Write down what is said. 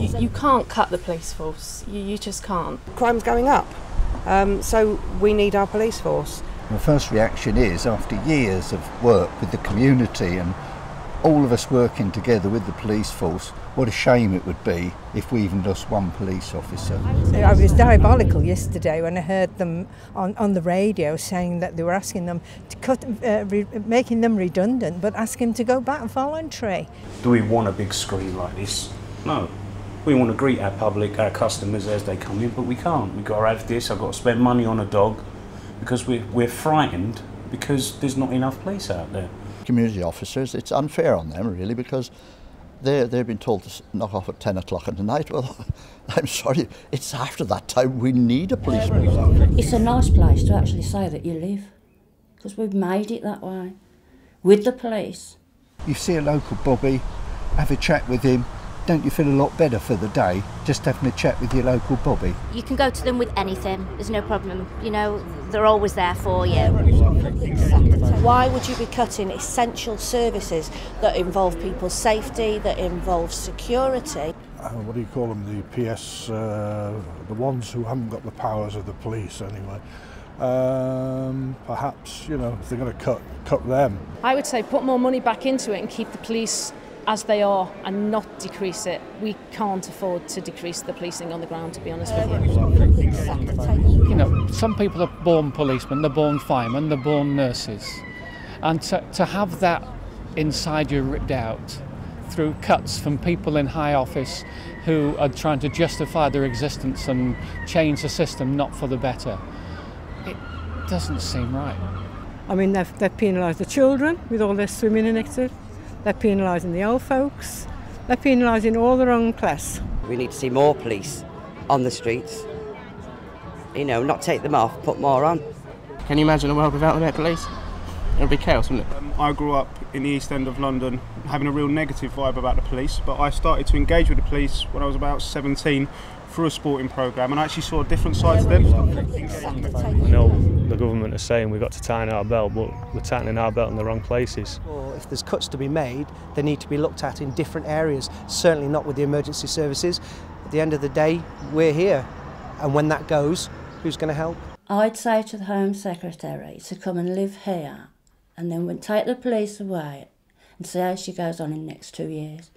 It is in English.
You, you can't cut the police force. You, you just can't. Crime's going up, um, so we need our police force. My first reaction is after years of work with the community and all of us working together with the police force, what a shame it would be if we even lost one police officer. I was diabolical yesterday when I heard them on, on the radio saying that they were asking them to cut, uh, re, making them redundant, but asking them to go back voluntary. Do we want a big screen like this? No. We want to greet our public, our customers as they come in, but we can't. We've got to have this, I've got to spend money on a dog because we're, we're frightened because there's not enough police out there. Community officers, it's unfair on them really because they they've been told to knock off at 10 o'clock at the night. Well, I'm sorry, it's after that time we need a policeman. It's a nice place to actually say that you live because we've made it that way with the police. You see a local bobby, have a chat with him, don't you feel a lot better for the day just having a chat with your local bobby? You can go to them with anything, there's no problem. You know, they're always there for you. Why would you be cutting essential services that involve people's safety, that involve security? Uh, what do you call them? The PS, uh, the ones who haven't got the powers of the police anyway. Um, perhaps, you know, if they're going to cut, cut them. I would say put more money back into it and keep the police as they are and not decrease it. We can't afford to decrease the policing on the ground, to be honest with you. You know, some people are born policemen, they're born firemen, they're born nurses. And to, to have that inside you ripped out through cuts from people in high office who are trying to justify their existence and change the system not for the better, it doesn't seem right. I mean, they've, they've penalised the children with all their swimming in it. They're penalising the old folks. They're penalising all the wrong class. We need to see more police on the streets. You know, not take them off, put more on. Can you imagine a world without the Met Police? It would be chaos, wouldn't it? Um, I grew up in the East End of London having a real negative vibe about the police, but I started to engage with the police when I was about 17 through a sporting programme and I actually saw a different side to them. I know the government are saying we've got to tighten our belt, but we're tightening our belt in the wrong places. Or if there's cuts to be made, they need to be looked at in different areas, certainly not with the emergency services. At the end of the day, we're here, and when that goes, who's going to help? I'd say to the Home Secretary to come and live here and then we'd take the police away and see how she goes on in the next two years.